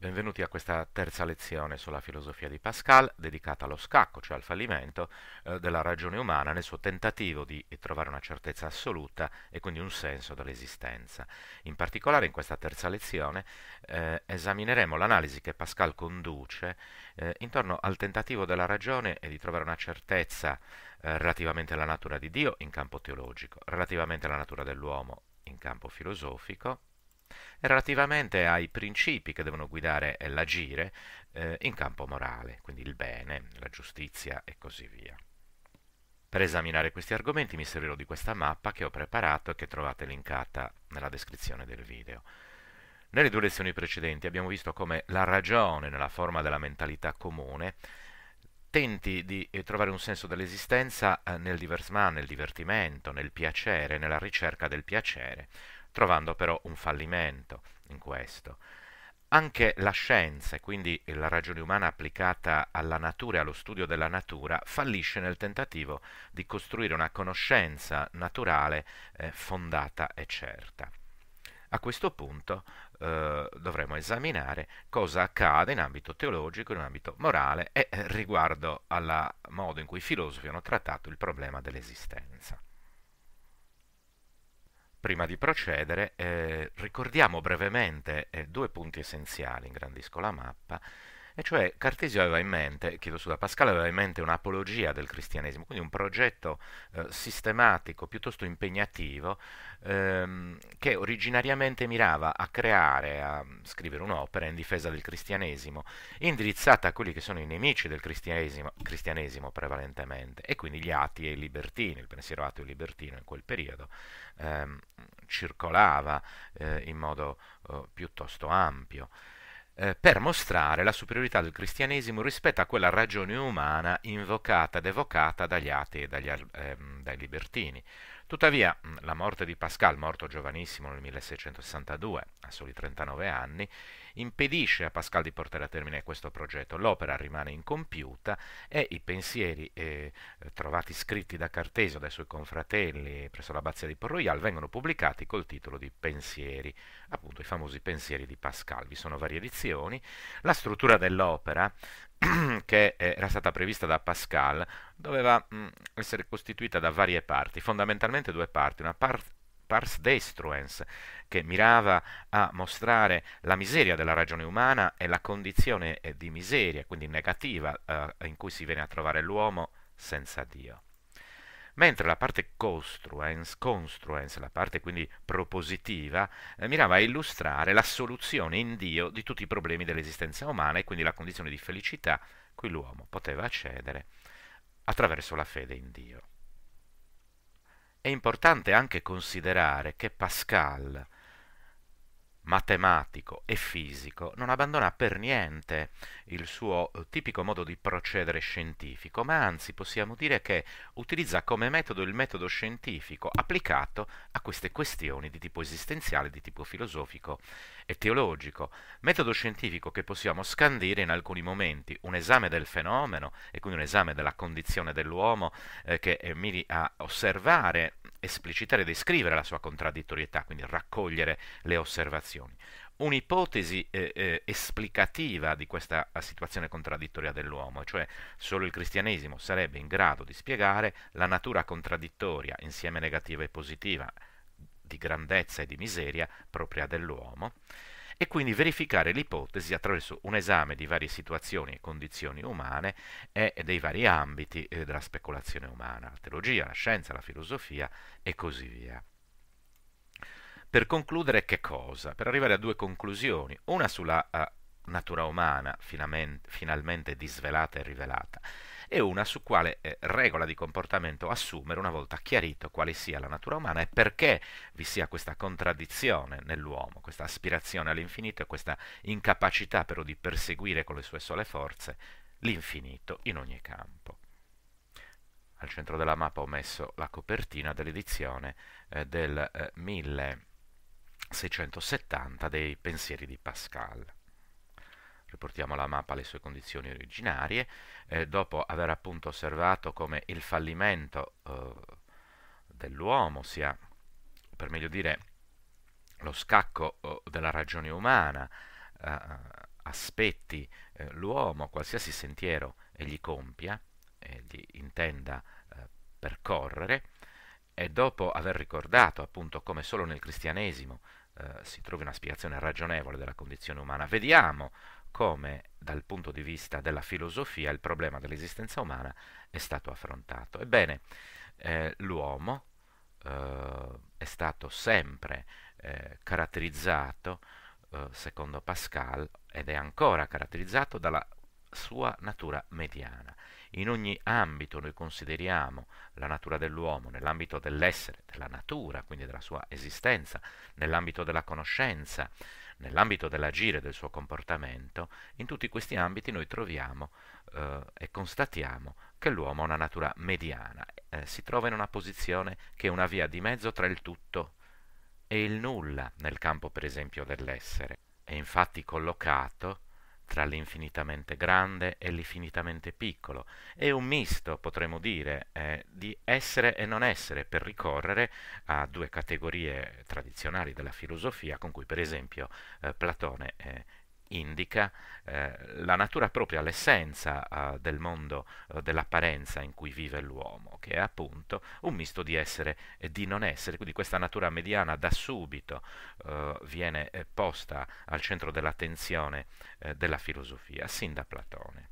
Benvenuti a questa terza lezione sulla filosofia di Pascal, dedicata allo scacco, cioè al fallimento eh, della ragione umana nel suo tentativo di trovare una certezza assoluta e quindi un senso dell'esistenza. In particolare in questa terza lezione eh, esamineremo l'analisi che Pascal conduce eh, intorno al tentativo della ragione e di trovare una certezza eh, relativamente alla natura di Dio in campo teologico, relativamente alla natura dell'uomo in campo filosofico relativamente ai principi che devono guidare l'agire eh, in campo morale, quindi il bene, la giustizia e così via. Per esaminare questi argomenti mi servirò di questa mappa che ho preparato e che trovate linkata nella descrizione del video. Nelle due lezioni precedenti abbiamo visto come la ragione nella forma della mentalità comune tenti di eh, trovare un senso dell'esistenza eh, nel diversement, nel divertimento, nel piacere, nella ricerca del piacere, trovando però un fallimento in questo. Anche la scienza, e quindi la ragione umana applicata alla natura e allo studio della natura, fallisce nel tentativo di costruire una conoscenza naturale eh, fondata e certa. A questo punto eh, dovremo esaminare cosa accade in ambito teologico, in ambito morale e eh, riguardo al modo in cui i filosofi hanno trattato il problema dell'esistenza. Prima di procedere, eh, ricordiamo brevemente eh, due punti essenziali, ingrandisco la mappa, e cioè Cartesio aveva in mente, chiedo scusa, Pascal aveva in mente un'apologia del cristianesimo, quindi un progetto eh, sistematico, piuttosto impegnativo, ehm, che originariamente mirava a creare, a scrivere un'opera in difesa del cristianesimo, indirizzata a quelli che sono i nemici del cristianesimo, cristianesimo prevalentemente, e quindi gli atei e i libertini, il pensiero ateo e libertino in quel periodo ehm, circolava eh, in modo eh, piuttosto ampio. Eh, per mostrare la superiorità del cristianesimo rispetto a quella ragione umana invocata ed evocata dagli atei e dagli, ehm, dai libertini. Tuttavia, la morte di Pascal, morto giovanissimo nel 1662, a soli 39 anni, impedisce a Pascal di portare a termine questo progetto. L'opera rimane incompiuta e i pensieri eh, trovati scritti da Cartesio dai suoi confratelli presso l'abbazia di Port Royal vengono pubblicati col titolo di Pensieri, appunto i famosi pensieri di Pascal. Vi sono varie edizioni. La struttura dell'opera che era stata prevista da Pascal doveva mh, essere costituita da varie parti, fondamentalmente due parti, una parte pars destruens, che mirava a mostrare la miseria della ragione umana e la condizione eh, di miseria, quindi negativa, eh, in cui si viene a trovare l'uomo senza Dio. Mentre la parte construens, construens la parte quindi propositiva, eh, mirava a illustrare la soluzione in Dio di tutti i problemi dell'esistenza umana e quindi la condizione di felicità cui l'uomo poteva accedere attraverso la fede in Dio. È importante anche considerare che Pascal, matematico e fisico, non abbandona per niente il suo eh, tipico modo di procedere scientifico, ma anzi possiamo dire che utilizza come metodo il metodo scientifico applicato a queste questioni di tipo esistenziale, di tipo filosofico e teologico, metodo scientifico che possiamo scandire in alcuni momenti, un esame del fenomeno e quindi un esame della condizione dell'uomo eh, che eh, miri a osservare, esplicitare e descrivere la sua contraddittorietà, quindi raccogliere le osservazioni. Un'ipotesi eh, eh, esplicativa di questa situazione contraddittoria dell'uomo, cioè solo il cristianesimo sarebbe in grado di spiegare la natura contraddittoria, insieme negativa e positiva, di grandezza e di miseria propria dell'uomo, e quindi verificare l'ipotesi attraverso un esame di varie situazioni e condizioni umane e dei vari ambiti eh, della speculazione umana, la teologia, la scienza, la filosofia e così via. Per concludere che cosa? Per arrivare a due conclusioni, una sulla uh, natura umana finalmente, finalmente, disvelata e rivelata e una su quale eh, regola di comportamento assumere una volta chiarito quale sia la natura umana e perché vi sia questa contraddizione nell'uomo, questa aspirazione all'infinito e questa incapacità però di perseguire con le sue sole forze l'infinito in ogni campo. Al centro della mappa ho messo la copertina dell'edizione eh, del eh, 1000 670 dei pensieri di Pascal. Riportiamo la mappa alle sue condizioni originarie, eh, dopo aver appunto osservato come il fallimento eh, dell'uomo sia, per meglio dire, lo scacco eh, della ragione umana, eh, aspetti eh, l'uomo, qualsiasi sentiero egli compia, egli intenda eh, percorrere, e dopo aver ricordato appunto come solo nel cristianesimo si trovi una spiegazione ragionevole della condizione umana, vediamo come dal punto di vista della filosofia il problema dell'esistenza umana è stato affrontato. Ebbene, eh, l'uomo eh, è stato sempre eh, caratterizzato, eh, secondo Pascal, ed è ancora caratterizzato dalla sua natura mediana. In ogni ambito noi consideriamo la natura dell'uomo, nell'ambito dell'essere, della natura, quindi della sua esistenza, nell'ambito della conoscenza, nell'ambito dell'agire, del suo comportamento, in tutti questi ambiti noi troviamo eh, e constatiamo che l'uomo ha una natura mediana, eh, si trova in una posizione che è una via di mezzo tra il tutto e il nulla nel campo per esempio dell'essere. È infatti collocato tra l'infinitamente grande e l'infinitamente piccolo. È un misto, potremmo dire, eh, di essere e non essere per ricorrere a due categorie tradizionali della filosofia con cui per esempio eh, Platone eh, indica eh, la natura propria, l'essenza eh, del mondo eh, dell'apparenza in cui vive l'uomo, che è appunto un misto di essere e di non essere, quindi questa natura mediana da subito eh, viene eh, posta al centro dell'attenzione eh, della filosofia, sin da Platone.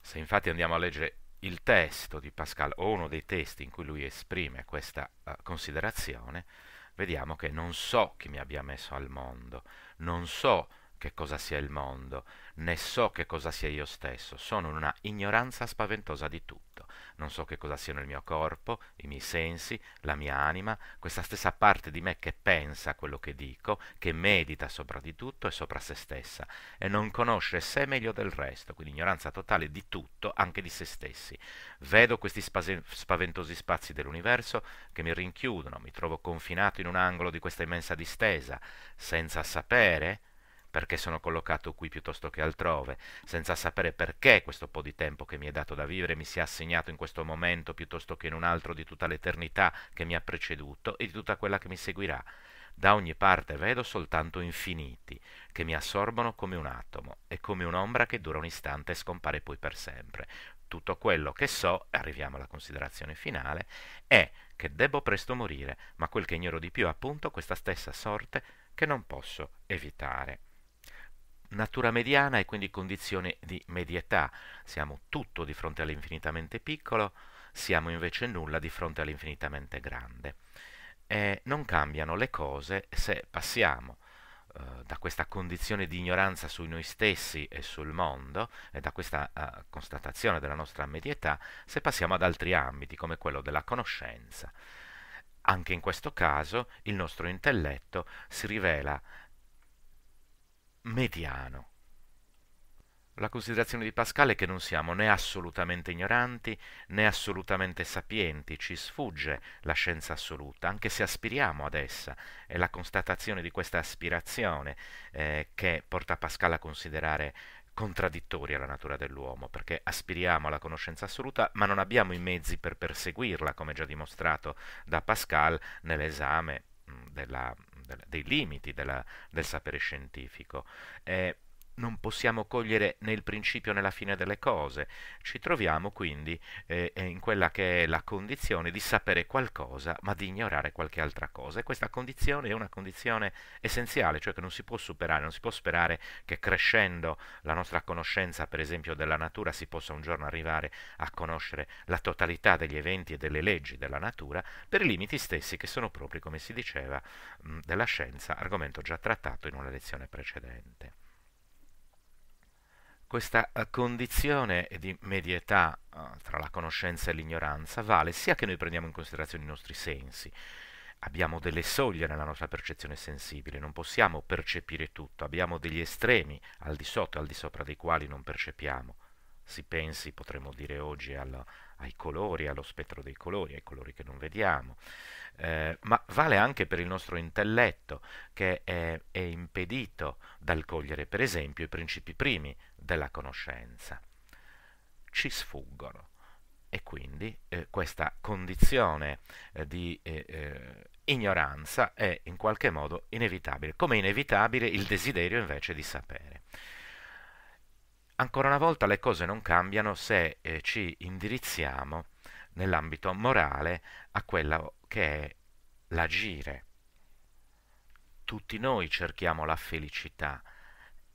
Se infatti andiamo a leggere il testo di Pascal o uno dei testi in cui lui esprime questa considerazione, vediamo che non so chi mi abbia messo al mondo, non so che cosa sia il mondo, né so che cosa sia io stesso, sono in una ignoranza spaventosa di tutto. Non so che cosa siano il mio corpo, i miei sensi, la mia anima, questa stessa parte di me che pensa quello che dico, che medita sopra di tutto e sopra se stessa, e non conosce sé meglio del resto, quindi ignoranza totale di tutto, anche di se stessi. Vedo questi spaventosi spazi dell'universo che mi rinchiudono, mi trovo confinato in un angolo di questa immensa distesa, senza sapere perché sono collocato qui piuttosto che altrove, senza sapere perché questo po' di tempo che mi è dato da vivere mi sia assegnato in questo momento piuttosto che in un altro di tutta l'eternità che mi ha preceduto e di tutta quella che mi seguirà. Da ogni parte vedo soltanto infiniti, che mi assorbono come un atomo e come un'ombra che dura un istante e scompare poi per sempre. Tutto quello che so, arriviamo alla considerazione finale, è che debbo presto morire, ma quel che ignoro di più è appunto questa stessa sorte che non posso evitare natura mediana e quindi condizione di medietà. Siamo tutto di fronte all'infinitamente piccolo, siamo invece nulla di fronte all'infinitamente grande. E non cambiano le cose se passiamo eh, da questa condizione di ignoranza su noi stessi e sul mondo e da questa uh, constatazione della nostra medietà, se passiamo ad altri ambiti come quello della conoscenza. Anche in questo caso il nostro intelletto si rivela mediano. La considerazione di Pascal è che non siamo né assolutamente ignoranti né assolutamente sapienti, ci sfugge la scienza assoluta, anche se aspiriamo ad essa. È la constatazione di questa aspirazione eh, che porta Pascal a considerare contraddittoria la natura dell'uomo, perché aspiriamo alla conoscenza assoluta, ma non abbiamo i mezzi per perseguirla, come già dimostrato da Pascal nell'esame della, della, dei limiti della, del sapere scientifico. Eh, non possiamo cogliere né il principio né la fine delle cose. Ci troviamo quindi eh, in quella che è la condizione di sapere qualcosa ma di ignorare qualche altra cosa. E questa condizione è una condizione essenziale, cioè che non si può superare, non si può sperare che crescendo la nostra conoscenza, per esempio, della natura, si possa un giorno arrivare a conoscere la totalità degli eventi e delle leggi della natura per i limiti stessi che sono propri, come si diceva, mh, della scienza, argomento già trattato in una lezione precedente. Questa eh, condizione di medietà uh, tra la conoscenza e l'ignoranza vale sia che noi prendiamo in considerazione i nostri sensi, abbiamo delle soglie nella nostra percezione sensibile, non possiamo percepire tutto, abbiamo degli estremi al di sotto e al di sopra dei quali non percepiamo. Si pensi, potremmo dire oggi, allo, ai colori, allo spettro dei colori, ai colori che non vediamo eh, ma vale anche per il nostro intelletto che è, è impedito dal cogliere per esempio i principi primi della conoscenza. Ci sfuggono e quindi eh, questa condizione eh, di eh, eh ignoranza è in qualche modo inevitabile, come inevitabile il desiderio invece di sapere. Ancora una volta le cose non cambiano se eh, ci indirizziamo nell'ambito morale a quello che è l'agire. Tutti noi cerchiamo la felicità,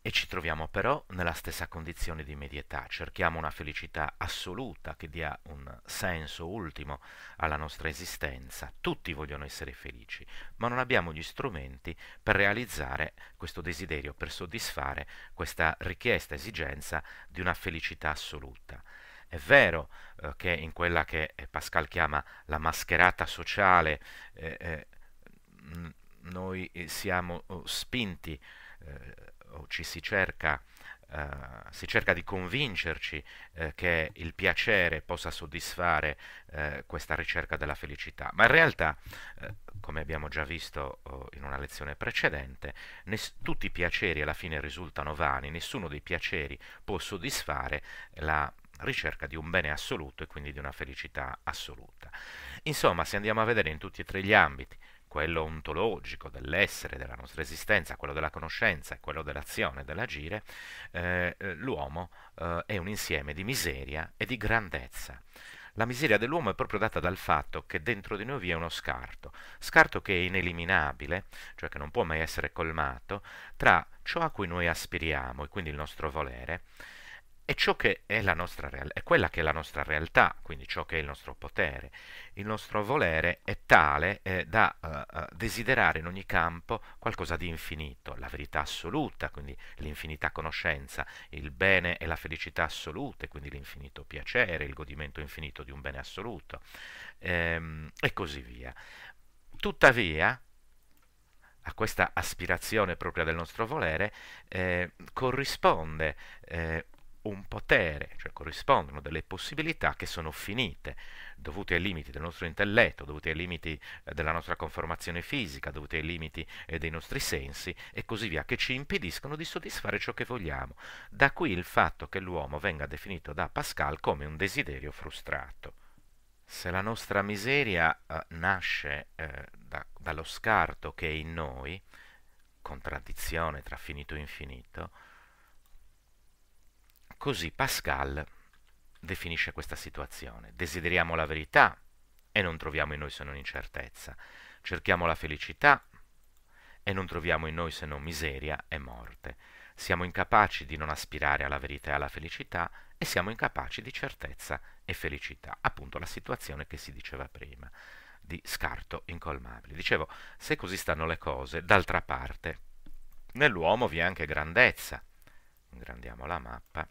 e ci troviamo però nella stessa condizione di medietà, cerchiamo una felicità assoluta che dia un senso ultimo alla nostra esistenza. Tutti vogliono essere felici, ma non abbiamo gli strumenti per realizzare questo desiderio, per soddisfare questa richiesta, esigenza di una felicità assoluta. È vero eh, che in quella che Pascal chiama la mascherata sociale eh, eh, noi siamo oh, spinti eh, o ci si cerca, eh, si cerca di convincerci eh, che il piacere possa soddisfare eh, questa ricerca della felicità, ma in realtà, eh, come abbiamo già visto oh, in una lezione precedente, ness- tutti i piaceri alla fine risultano vani, nessuno dei piaceri può soddisfare la ricerca di un bene assoluto e quindi di una felicità assoluta. Insomma, se andiamo a vedere in tutti e tre gli ambiti, quello ontologico dell'essere, della nostra esistenza, quello della conoscenza e quello dell'azione, dell'agire, eh, eh, l'uomo eh, è un insieme di miseria e di grandezza. La miseria dell'uomo è proprio data dal fatto che dentro di noi vi è uno scarto, scarto che è ineliminabile, cioè che non può mai essere colmato, tra ciò a cui noi aspiriamo e quindi il nostro volere, è ciò che è la nostra realtà, è quella che è la nostra realtà, quindi ciò che è il nostro potere. Il nostro volere è tale eh, da uh, desiderare in ogni campo qualcosa di infinito, la verità assoluta, quindi l'infinita conoscenza, il bene e la felicità assolute, quindi l'infinito piacere, il godimento infinito di un bene assoluto, ehm, e così via. Tuttavia, a questa aspirazione propria del nostro volere eh, corrisponde eh, un potere, cioè corrispondono delle possibilità che sono finite, dovute ai limiti del nostro intelletto, dovute ai limiti eh, della nostra conformazione fisica, dovute ai limiti eh, dei nostri sensi e così via, che ci impediscono di soddisfare ciò che vogliamo. Da qui il fatto che l'uomo venga definito da Pascal come un desiderio frustrato. Se la nostra miseria eh, nasce eh, da, dallo scarto che è in noi, contraddizione tra finito e infinito, Così Pascal definisce questa situazione. Desideriamo la verità e non troviamo in noi se non incertezza. Cerchiamo la felicità e non troviamo in noi se non miseria e morte. Siamo incapaci di non aspirare alla verità e alla felicità e siamo incapaci di certezza e felicità. Appunto la situazione che si diceva prima di scarto incolmabile. Dicevo, se così stanno le cose, d'altra parte, nell'uomo vi è anche grandezza. Ingrandiamo la mappa.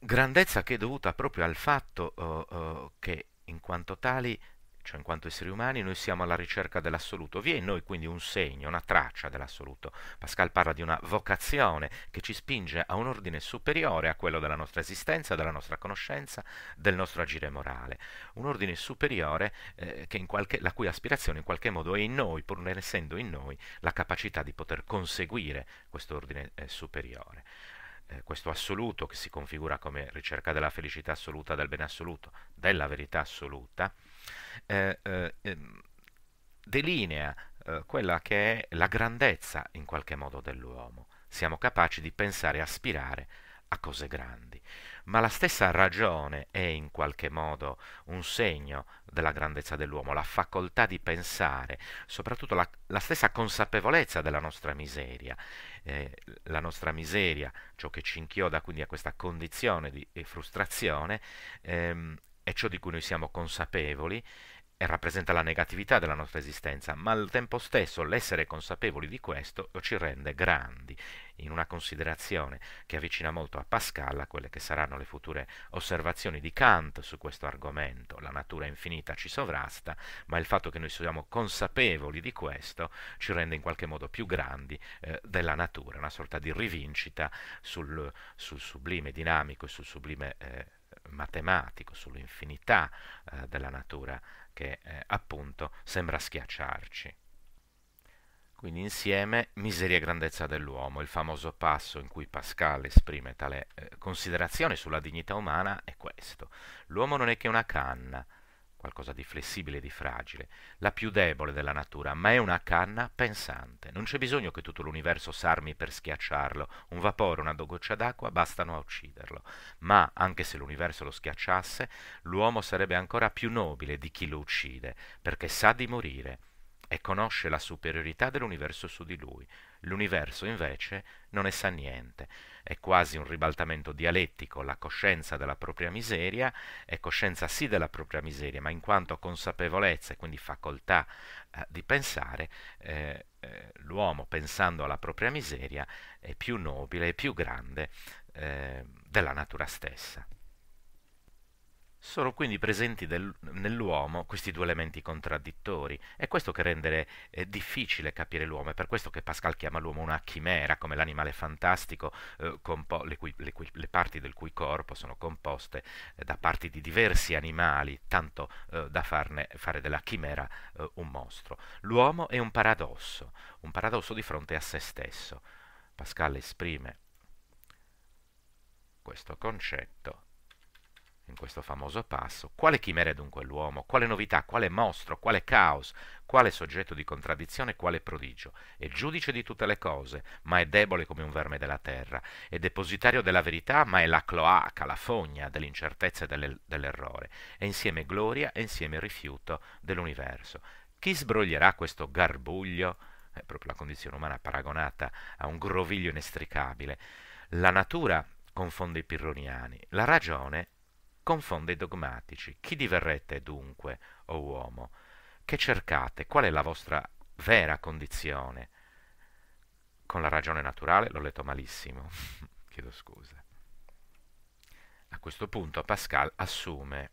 grandezza che è dovuta proprio al fatto uh, uh, che in quanto tali, cioè in quanto esseri umani, noi siamo alla ricerca dell'assoluto. Vi è in noi quindi un segno, una traccia dell'assoluto. Pascal parla di una vocazione che ci spinge a un ordine superiore a quello della nostra esistenza, della nostra conoscenza, del nostro agire morale. Un ordine superiore eh, qualche, la cui aspirazione in qualche modo è in noi, pur non essendo in noi la capacità di poter conseguire questo ordine eh, superiore eh, questo assoluto che si configura come ricerca della felicità assoluta, del bene assoluto, della verità assoluta, delinea eh, quella che è la grandezza in qualche modo dell'uomo. Siamo capaci di pensare e aspirare a cose grandi ma la stessa ragione è in qualche modo un segno della grandezza dell'uomo, la facoltà di pensare, soprattutto la, la stessa consapevolezza della nostra miseria. Eh, la nostra miseria, ciò che ci inchioda quindi a questa condizione di, di frustrazione, ehm, è ciò di cui noi siamo consapevoli e rappresenta la negatività della nostra esistenza, ma al tempo stesso l'essere consapevoli di questo ci rende grandi, in una considerazione che avvicina molto a Pascal a quelle che saranno le future osservazioni di Kant su questo argomento. La natura infinita ci sovrasta, ma il fatto che noi siamo consapevoli di questo ci rende in qualche modo più grandi eh, della natura, una sorta di rivincita sul, sul sublime dinamico e sul sublime eh, matematico, sull'infinità eh, della natura che eh, appunto sembra schiacciarci. Quindi insieme miseria e grandezza dell'uomo, il famoso passo in cui Pascal esprime tale eh, considerazione sulla dignità umana è questo. L'uomo non è che una canna, qualcosa di flessibile e di fragile, la più debole della natura, ma è una canna pensante. Non c'è bisogno che tutto l'universo s'armi per schiacciarlo, un vapore, una goccia d'acqua bastano a ucciderlo. Ma, anche se l'universo lo schiacciasse, l'uomo sarebbe ancora più nobile di chi lo uccide, perché sa di morire e conosce la superiorità dell'universo su di lui. L'universo invece non ne sa niente è quasi un ribaltamento dialettico, la coscienza della propria miseria è coscienza sì della propria miseria, ma in quanto consapevolezza e quindi facoltà eh, di pensare, eh, eh, l'uomo pensando alla propria miseria è più nobile e più grande eh, della natura stessa. Sono quindi presenti nell'uomo questi due elementi contraddittori. È questo che rende eh, difficile capire l'uomo, è per questo che Pascal chiama l'uomo una chimera, come l'animale fantastico, eh, le, cui, le, cui, le, parti del cui corpo sono composte eh, da parti di diversi animali, tanto eh, da farne, fare della chimera eh, un mostro. L'uomo è un paradosso, un paradosso di fronte a se stesso. Pascal esprime questo concetto in questo famoso passo. Quale chimera è dunque l'uomo? Quale novità? Quale mostro? Quale caos? Quale soggetto di contraddizione? Quale prodigio? È giudice di tutte le cose, ma è debole come un verme della terra. È depositario della verità, ma è la cloaca, la fogna dell'incertezza e dell'errore. È insieme gloria e insieme rifiuto dell'universo. Chi sbroglierà questo garbuglio? È proprio la condizione umana paragonata a un groviglio inestricabile. La natura confonde i pirroniani, la ragione confonde i dogmatici. Chi diverrete dunque, o oh uomo? Che cercate? Qual è la vostra vera condizione? Con la ragione naturale l'ho letto malissimo, chiedo scusa. A questo punto Pascal assume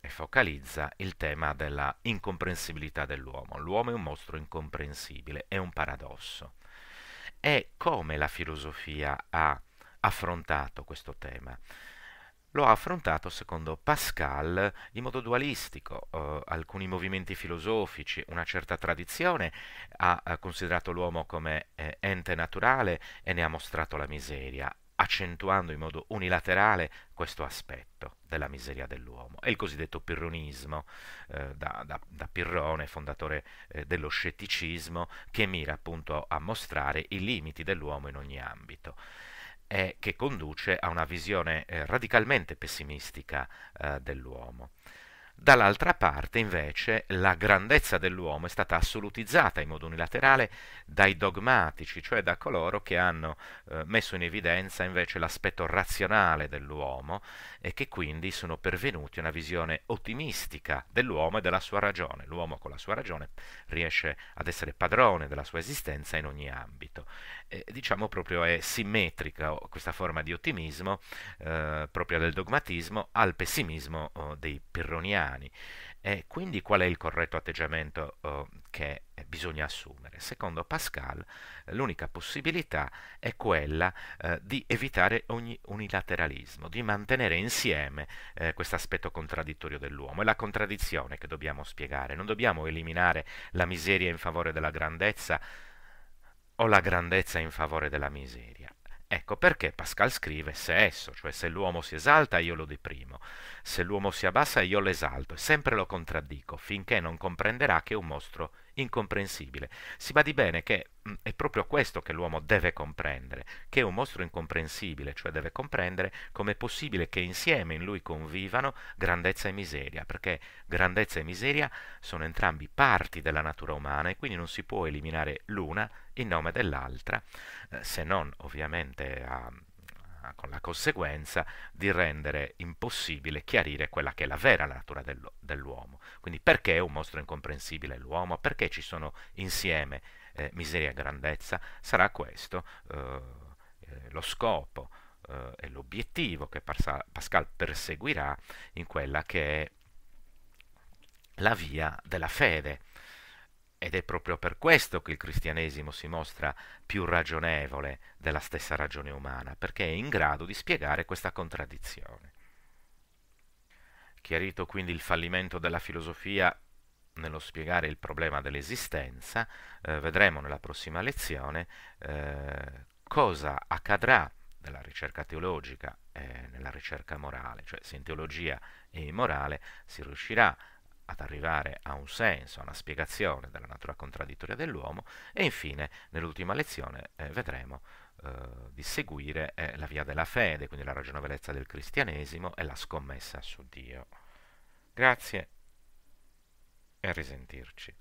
e focalizza il tema della incomprensibilità dell'uomo. L'uomo è un mostro incomprensibile, è un paradosso. E come la filosofia ha affrontato questo tema? Lo ha affrontato secondo Pascal in modo dualistico. Uh, alcuni movimenti filosofici, una certa tradizione ha, ha considerato l'uomo come eh, ente naturale e ne ha mostrato la miseria, accentuando in modo unilaterale questo aspetto della miseria dell'uomo. È il cosiddetto pirronismo eh, da, da, da, Pirrone, fondatore eh, dello scetticismo, che mira appunto a mostrare i limiti dell'uomo in ogni ambito e che conduce a una visione eh, radicalmente pessimistica eh, dell'uomo. Dall'altra parte, invece, la grandezza dell'uomo è stata assolutizzata in modo unilaterale dai dogmatici, cioè da coloro che hanno eh, messo in evidenza invece l'aspetto razionale dell'uomo e che quindi sono pervenuti a una visione ottimistica dell'uomo e della sua ragione. L'uomo con la sua ragione riesce ad essere padrone della sua esistenza in ogni ambito. E, diciamo proprio è simmetrica questa forma di ottimismo eh, proprio del dogmatismo al pessimismo oh, dei pirroniani cristiani. E quindi qual è il corretto atteggiamento oh, che bisogna assumere? Secondo Pascal, l'unica possibilità è quella eh, di evitare ogni unilateralismo, di mantenere insieme eh, questo aspetto contraddittorio dell'uomo. È la contraddizione che dobbiamo spiegare. Non dobbiamo eliminare la miseria in favore della grandezza o la grandezza in favore della miseria. Ecco perché Pascal scrive se esso, cioè se l'uomo si esalta io lo deprimo, se l'uomo si abbassa io l'esalto e sempre lo contraddico finché non comprenderà che è un mostro incomprensibile. Si badi bene che mm, è proprio questo che l'uomo deve comprendere, che è un mostro incomprensibile, cioè deve comprendere come è possibile che insieme in lui convivano grandezza e miseria, perché grandezza e miseria sono entrambi parti della natura umana e quindi non si può eliminare l'una in nome dell'altra, eh, se non ovviamente a con la conseguenza di rendere impossibile chiarire quella che è la vera natura dell'uomo. Quindi perché è un mostro incomprensibile l'uomo? Perché ci sono insieme eh, miseria e grandezza? Sarà questo eh, eh lo scopo eh, e l'obiettivo che Pascal perseguirà in quella che è la via della fede ed è proprio per questo che il cristianesimo si mostra più ragionevole della stessa ragione umana, perché è in grado di spiegare questa contraddizione. Chiarito quindi il fallimento della filosofia nello spiegare il problema dell'esistenza, eh, vedremo nella prossima lezione eh, cosa accadrà nella ricerca teologica e nella ricerca morale, cioè se in teologia e in morale si riuscirà ad arrivare a un senso, a una spiegazione della natura contraddittoria dell'uomo e infine nell'ultima lezione eh, vedremo eh, di seguire eh, la via della fede, quindi la ragionevolezza del cristianesimo e la scommessa su Dio. Grazie e a risentirci.